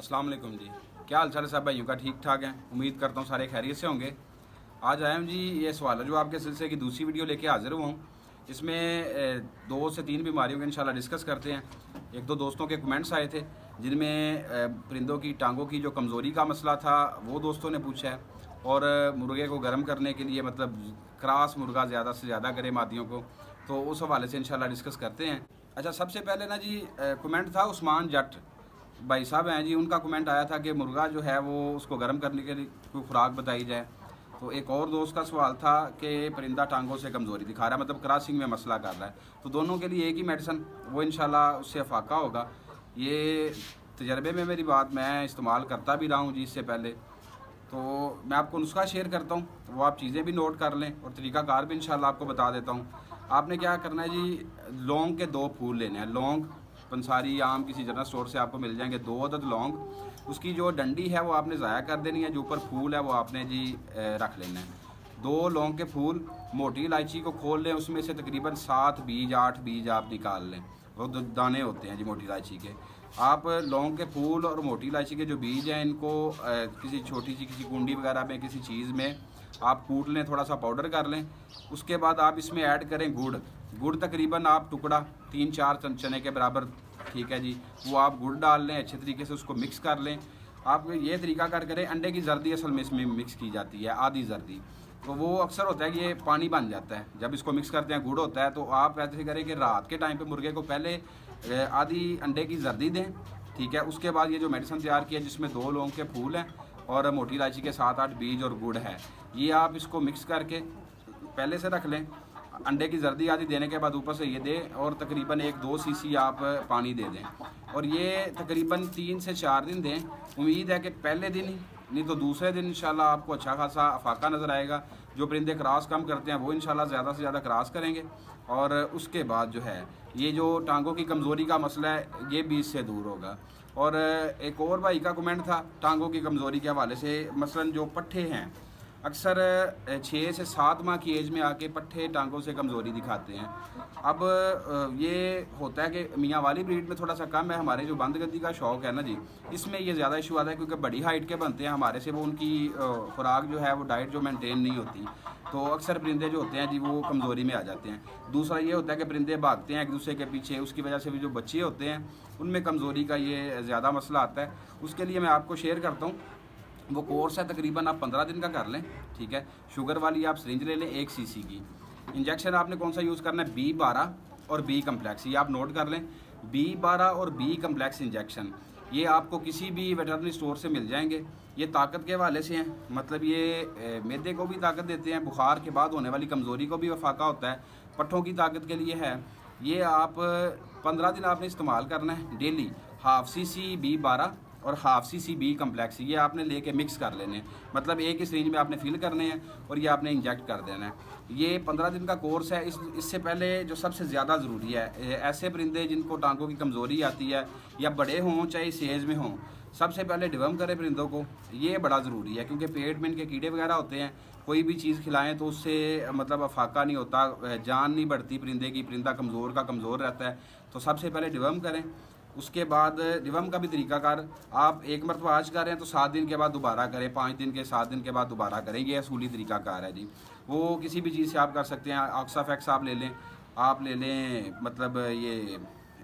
अस्सलाम वालेकुम जी। क्या हाल चाल है सब भाइयों का? ठीक ठाक है? उम्मीद करता हूँ सारे खैरियत से होंगे। आज आया हूँ जी ये सवाल है, जो आपके सिलसिले की दूसरी वीडियो लेके हाजिर हुआ हूँ। इसमें दो से तीन बीमारियों के इंशाल्लाह डिस्कस करते हैं। एक दो दोस्तों के कमेंट्स आए थे, जिनमें परिंदों की टांगों की जो कमज़ोरी का मसला था, वो दोस्तों ने पूछा है। और मुर्गे को गर्म करने के लिए मतलब क्रास मुर्गा ज़्यादा से ज़्यादा करे मादियों को। तो उस हवाले से इंशाल्लाह डिस्कस करते हैं। अच्छा सबसे पहले ना जी कमेंट था उस्मान जट। भाई साहब हैं जी, उनका कमेंट आया था कि मुर्गा जो है वो उसको गर्म करने के लिए कोई खुराक बताई जाए। तो एक और दोस्त का सवाल था कि परिंदा टांगों से कमज़ोरी दिखा रहा है मतलब क्रॉसिंग में मसला कर रहा है। तो दोनों के लिए एक ही मेडिसन वो इन उससे फाका होगा। ये तजर्बे में मेरी बात मैं इस्तेमाल करता भी रहा हूँ जी इससे पहले। तो मैं आपको नुस्खा शेयर करता हूँ तो वो आप चीज़ें भी नोट कर लें और तरीक़ाकार भी इन आपको बता देता हूँ। आपने क्या करना है जी, लौंग के दो फूल लेने हैं, लौंग पंसारी आम किसी जनरल स्टोर से आपको मिल जाएँगे दो अदद लौंग उसकी जो डंडी है वो आपने ज़ाया कर देनी है जो ऊपर फूल है वो आपने जी रख लेना है दो लौंग के फूल मोटी इलायची को खोल लें उसमें से तकरीबन सात बीज आठ बीज आप निकाल लें वो दाने होते हैं जी मोटी इलायची के आप लौंग के फूल और मोटी इलायची के जो बीज हैं, इनको किसी छोटी सी किसी कुंडी वगैरह में, किसी चीज़ में आप कूट लें, थोड़ा सा पाउडर कर लें। उसके बाद आप इसमें ऐड करें गुड़। गुड़ तकरीबन आप टुकड़ा, तीन चार चने के बराबर, ठीक है जी, वो आप गुड़ डाल लें, अच्छे तरीके से उसको मिक्स कर लें। आप ये तरीका कर करें, अंडे की जर्दी असल में इसमें मिक्स की जाती है, आधी जर्दी। तो वो अक्सर होता है कि ये पानी बन जाता है। जब इसको मिक्स करते हैं, गुड़ होता है तो आप ऐसे करें कि रात के टाइम पे मुर्गे को पहले आधी अंडे की जर्दी दें, ठीक है? उसके बाद ये जो मेडिसिन तैयार किया जिसमें दो लोगों के फूल हैं और मोटी इलायची के सात आठ बीज और गुड़ है, ये आप इसको मिक्स करके पहले से रख लें। अंडे की जर्दी आदि देने के बाद ऊपर से ये दें और तकरीबन एक दो सीसी आप पानी दे दें। और ये तकरीबन तीन से चार दिन दें। उम्मीद है कि पहले दिन नहीं तो दूसरे दिन इंशाल्लाह आपको अच्छा खासा अफाका नज़र आएगा। जो परिंदे क्रॉस कम करते हैं, वो इंशाल्लाह ज़्यादा से ज़्यादा क्रॉस करेंगे। और उसके बाद जो है, ये जो टांगों की कमज़ोरी का मसला है, ये भी इससे दूर होगा। और एक और भाई का कमेंट था, टांगों की कमज़ोरी के हवाले से, मसलन जो पट्ठे हैं अक्सर छः से सात माह की एज में आके पट्ठे टांगों से कमज़ोरी दिखाते हैं। अब ये होता है कि मियाँ वाली ब्रीड में थोड़ा सा कम है, हमारे जो बंद गद्दी का शौक़ है ना जी, इसमें ये ज़्यादा इशू आता है क्योंकि बड़ी हाइट के बनते हैं, हमारे से वो उनकी खुराक जो है, वो डाइट जो मेनटेन नहीं होती। तो अक्सर परिंदे जो होते हैं जी, वो कमज़ोरी में आ जाते हैं। दूसरा ये होता है कि परिंदे भागते हैं एक दूसरे के पीछे, उसकी वजह से भी जो बच्चे होते हैं, उनमें कमज़ोरी का ये ज़्यादा मसला आता है। उसके लिए मैं आपको शेयर करता हूँ वो कोर्स है, तकरीबन आप पंद्रह दिन का कर लें, ठीक है? शुगर वाली आप सरिंज ले लें, एक सीसी की। इंजेक्शन आपने कौन सा यूज़ करना है? बी बारह और बी कम्प्लेक्स ये आप नोट कर लें। बी बारह और बी कम्प्लेक्स इंजेक्शन ये आपको किसी भी वेटरनरी स्टोर से मिल जाएँगे। ये ताकत के हवाले से हैं मतलब ये मैदे को भी ताकत देते हैं, बुखार के बाद होने वाली कमज़ोरी को भी वफाका होता है, पट्ठों की ताकत के लिए है। ये आप पंद्रह दिन आपने इस्तेमाल करना है daily half C C B बारह और half C C B complex ये आपने लेके मिक्स कर लेने मतलब एक ही सीरीज़ में आपने फिल करने हैं और ये आपने इंजेक्ट कर देना है। ये पंद्रह दिन का कोर्स है। इस, इससे पहले जो सबसे ज़्यादा ज़रूरी है ऐसे परिंदे जिनको टांगों की कमज़ोरी आती है या बड़े हों, चाहे इस एज में हों, सबसे पहले डिवम करें परिंदों को। ये बड़ा ज़रूरी है क्योंकि पेट में इनके कीड़े वगैरह होते हैं। कोई भी चीज़ खिलाएँ तो उससे मतलब अफाका नहीं होता जान नहीं बढ़ती परिंदे की। परिंदा कमज़ोर का कमज़ोर रहता है। तो सबसे पहले डिवम करें। उसके बाद रिवम का भी तरीकाकार आप एक मरतबा आज करें तो सात दिन के बाद दोबारा करें, पाँच दिन के, सात दिन के बाद दोबारा करें ये असूली तरीकाकार है जी। वो किसी भी चीज़ से आप कर सकते हैं ऑक्साफैक्स आप ले लें, आप ले लें मतलब ये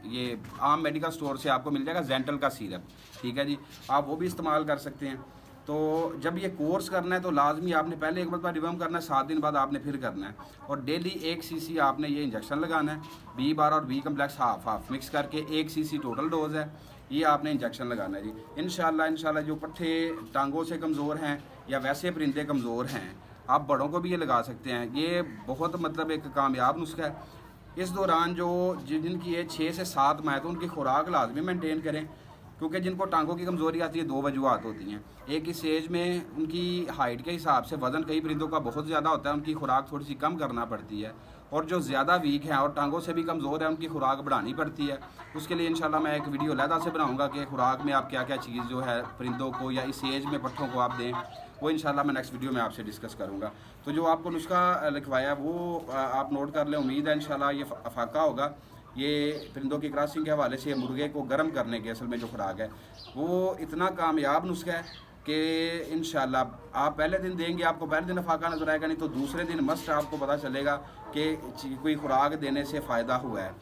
ये आम मेडिकल स्टोर से आपको मिल जाएगा जेंटल का सीरप, ठीक है जी। आप वो भी इस्तेमाल कर सकते हैं। तो जब ये कोर्स करना है तो लाजमी आपने पहले एक बार रिवम करना है, सात दिन बाद आपने फिर करना है। और डेली एक सीसी आपने ये इंजेक्शन लगाना है बी बार और B complex half half mix करके एक सीसी टोटल डोज है, ये आपने इंजेक्शन लगाना है जी। इन इनशाला जो पट्ठे टांगों से कमज़ोर हैं या वैसे परिंदे कमज़ोर हैं, आप बड़ों को भी ये लगा सकते हैं। ये बहुत मतलब एक कामयाब नुस्खा है। इस दौरान जो जिनकी ये छः से सात माह तो उनकी खुराक लाजमी मेंटेन करें। क्योंकि जिनको टांगों की कमज़ोरी आती है, दो वजूहत होती हैं। एक इस एज में उनकी हाइट के हिसाब से वज़न कई परिंदों का बहुत ज़्यादा होता है, उनकी खुराक थोड़ी सी कम करना पड़ती है। और जो ज़्यादा वीक हैं और टांगों से भी कमज़ोर है, उनकी खुराक बढ़ानी पड़ती है। उसके लिए इंशाल्लाह मैं एक वीडियो लहदा से बनाऊँगा कि खुराक में आप क्या क्या चीज़ जो है परिंदों को या इस एज में पट्ठों को आप दें, वो इंशाल्लाह मैं नेक्स्ट वीडियो में आपसे डिस्कस करूँगा। तो जो आपको नुस्खा लिखवाया, वो आप नोट कर लें, उम्मीद है इंशाल्लाह ये फाका होगा। ये परिंदों की क्रॉसिंग के हवाले से मुर्गे को गर्म करने के असल में जो खुराक है, वो इतना कामयाब नुस्खा है कि इन आप पहले दिन देंगे, आपको पहले दिन अफाका नज़र आएगा, नहीं तो दूसरे दिन मस्ट आपको पता चलेगा कि कोई खुराक देने से फ़ायदा हुआ है।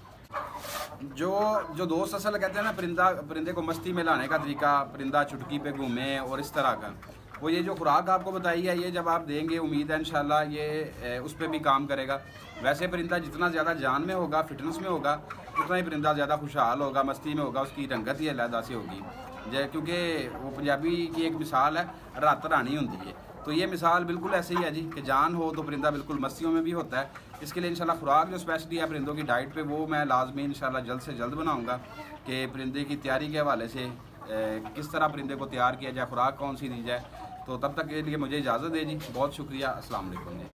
जो जो दोस्त असल कहते हैं ना, परिंदा, परिंदे को मस्ती में लाने का तरीका, परिंदा चुटकी पे घूमे और इस तरह का। वो ये जो खुराक आपको बताई है ये जब आप देंगे उम्मीद है इंशाल्लाह ये उस पर भी काम करेगा। वैसे परिंदा जितना ज़्यादा जान में होगा फिटनेस में होगा उतना ही परिंदा ज़्यादा खुशहाल होगा मस्ती में होगा उसकी रंगत ही अलहदा से होगी। जै क्योंकि वो पंजाबी की एक मिसाल है रात रानी होती है। तो ये मिसाल बिल्कुल ऐसे ही है जी कि जान हो तो परिंदा बिल्कुल मस्तियों में भी होता है। इसके लिए इंशाल्लाह खुराक जो स्पेशली है परिंदों की डाइट पे वो मैं लाजमी इंशाल्लाह जल्द से जल्द बनाऊँगा कि परिंदे की तैयारी के हवाले से ए, किस तरह परिंदे को तैयार किया जाए खुराक कौन सी दी जाए। तो तब तक के लिए मुझे इजाज़त दे जी। बहुत शुक्रिया असल जी।